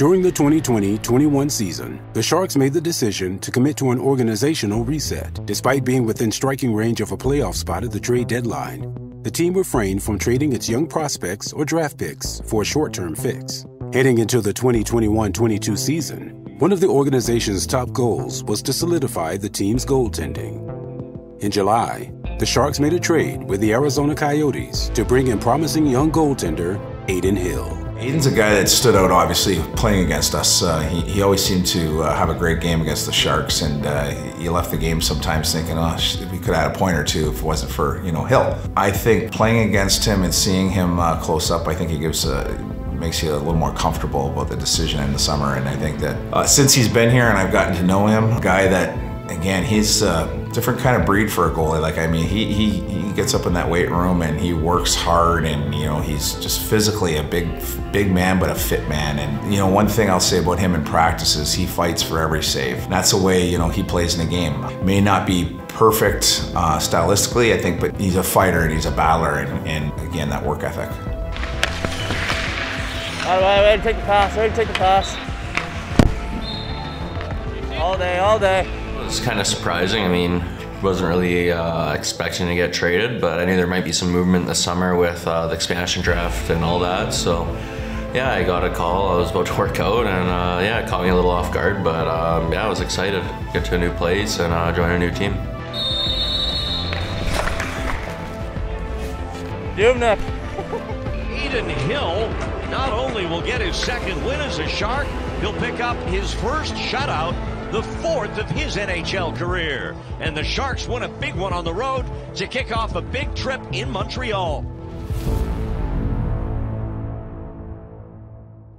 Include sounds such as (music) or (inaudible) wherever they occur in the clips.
During the 2020-21 season, the Sharks made the decision to commit to an organizational reset. Despite being within striking range of a playoff spot at the trade deadline, the team refrained from trading its young prospects or draft picks for a short-term fix. Heading into the 2021-22 season, one of the organization's top goals was to solidify the team's goaltending. In July, the Sharks made a trade with the Arizona Coyotes to bring in promising young goaltender Adin Hill. Adin's a guy that stood out, obviously, playing against us. Uh, he, he always seemed to uh, have a great game against the Sharks, and uh, he left the game sometimes thinking, oh, we could had a point or two if it wasn't for, you know, Hill. I think playing against him and seeing him uh, close up, I think he gives a makes you a little more comfortable about the decision in the summer. And I think that uh, since he's been here and I've gotten to know him, a guy that again, he's a different kind of breed for a goalie. Like, I mean, he, he, he gets up in that weight room and he works hard and, you know, he's just physically a big, big man, but a fit man. And, you know, one thing I'll say about him in practice is he fights for every save. And that's the way, you know, he plays in the game. May not be perfect uh, stylistically, I think, but he's a fighter and he's a battler and, and again, that work ethic. All right, ready to take the pass, ready to take the pass. All day, all day. It was kind of surprising. I mean, wasn't really uh, expecting to get traded, but I knew there might be some movement this summer with uh, the expansion draft and all that. So, yeah, I got a call. I was about to (laughs) work out, and uh, yeah, it caught me a little off guard. But um, yeah, I was excited. To get to a new place and uh, join a new team. Dubnik. Adin Hill not only will get his second win as a Shark, he'll pick up his first shutout the fourth of his NHL career. And the Sharks win a big one on the road to kick off a big trip in Montreal.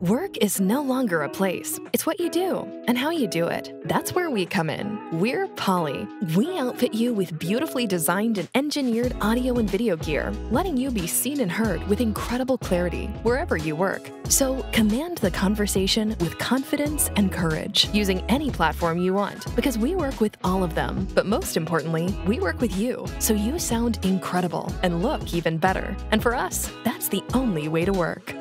Work is no longer a place. It's what you do and how you do it. That's where we come in. We're Poly. We outfit you with beautifully designed and engineered audio and video gear, letting you be seen and heard with incredible clarity wherever you work. So command the conversation with confidence and courage using any platform you want because we work with all of them. But most importantly, we work with you so you sound incredible and look even better. And for us, that's the only way to work.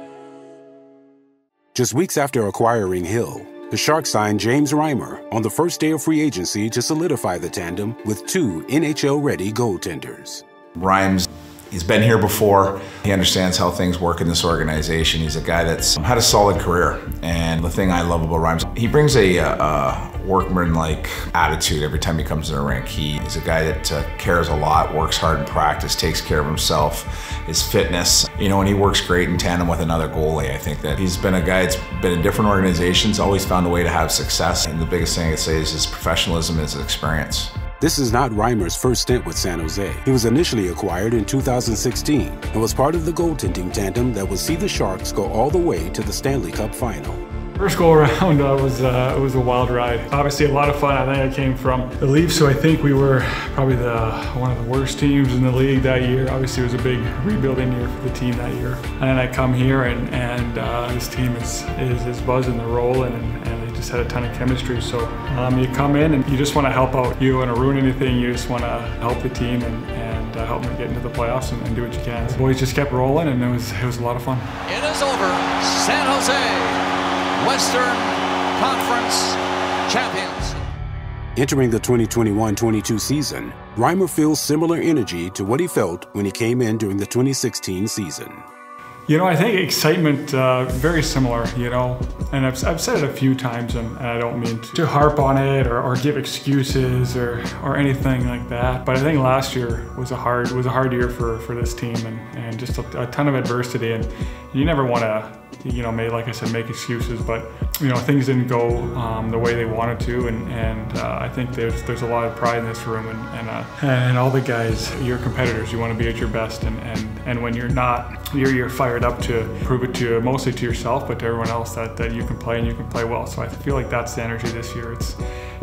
Just weeks after acquiring Hill, the Sharks signed James Reimer on the first day of free agency to solidify the tandem with two NHL ready goaltenders. Rhymes He's been here before. He understands how things work in this organization. He's a guy that's had a solid career. And the thing I love about Rhymes, he brings a, a workman-like attitude every time he comes in the rink. He is a guy that uh, cares a lot, works hard in practice, takes care of himself, his fitness, you know, and he works great in tandem with another goalie. I think that he's been a guy that's been in different organizations, always found a way to have success. And the biggest thing I'd say is his professionalism and his experience. This is not Reimer's first stint with San Jose. He was initially acquired in 2016 and was part of the goaltending tandem that would see the Sharks go all the way to the Stanley Cup final. First go around uh, was uh, it was a wild ride. Obviously, a lot of fun. I think I came from the Leafs, so I think we were probably the one of the worst teams in the league that year. Obviously, it was a big rebuilding year for the team that year. And then I come here, and and uh, this team is is, is buzzing, they're rolling, and, and just had a ton of chemistry. So um, you come in and you just want to help out. You don't want to ruin anything. You just want to help the team and, and uh, help them get into the playoffs and, and do what you can. The boys just kept rolling, and it was it was a lot of fun. It is over. San Jose Western Conference champions. Entering the 2021-22 season, Reimer feels similar energy to what he felt when he came in during the 2016 season. You know, I think excitement, uh, very similar, you know, and I've, I've said it a few times and, and I don't mean to harp on it or, or, give excuses or, or anything like that, but I think last year was a hard, was a hard year for, for this team and, and just a, a ton of adversity. And you never want to you know, may like I said, make excuses, but you know, things didn't go um, the way they wanted to, and and uh, I think there's there's a lot of pride in this room, and and, uh, and all the guys, your competitors, you want to be at your best, and and and when you're not, you're you're fired up to prove it to mostly to yourself, but to everyone else that that you can play and you can play well. So I feel like that's the energy this year. It's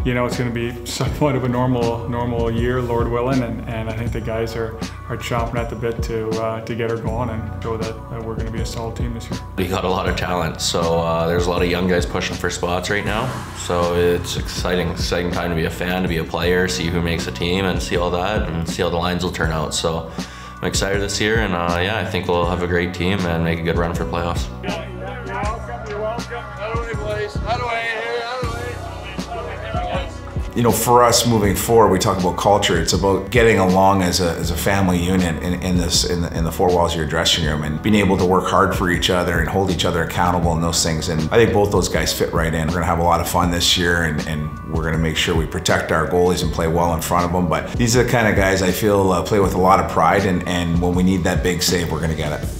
you know, it's going to be (laughs) somewhat of a normal normal year, Lord willing, and, and I think the guys are, are chomping at the bit to uh, to get her going and show that, that we're going to be a solid team this year. We got a lot of talent, so uh, there's a lot of young guys pushing for spots right now. So it's exciting, exciting time to be a fan, to be a player, see who makes a team, and see all that, and see how the lines will turn out. So I'm excited this year, and uh, yeah, I think we'll have a great team and make a good run for playoffs. You're welcome. You're welcome. You know, for us moving forward, we talk about culture. It's about getting along as a, as a family unit in, in this in the, in the four walls of your dressing room and being able to work hard for each other and hold each other accountable and those things. And I think both those guys fit right in. We're going to have a lot of fun this year and, and we're going to make sure we protect our goalies and play well in front of them. But these are the kind of guys I feel uh, play with a lot of pride and, and when we need that big save, we're going to get it.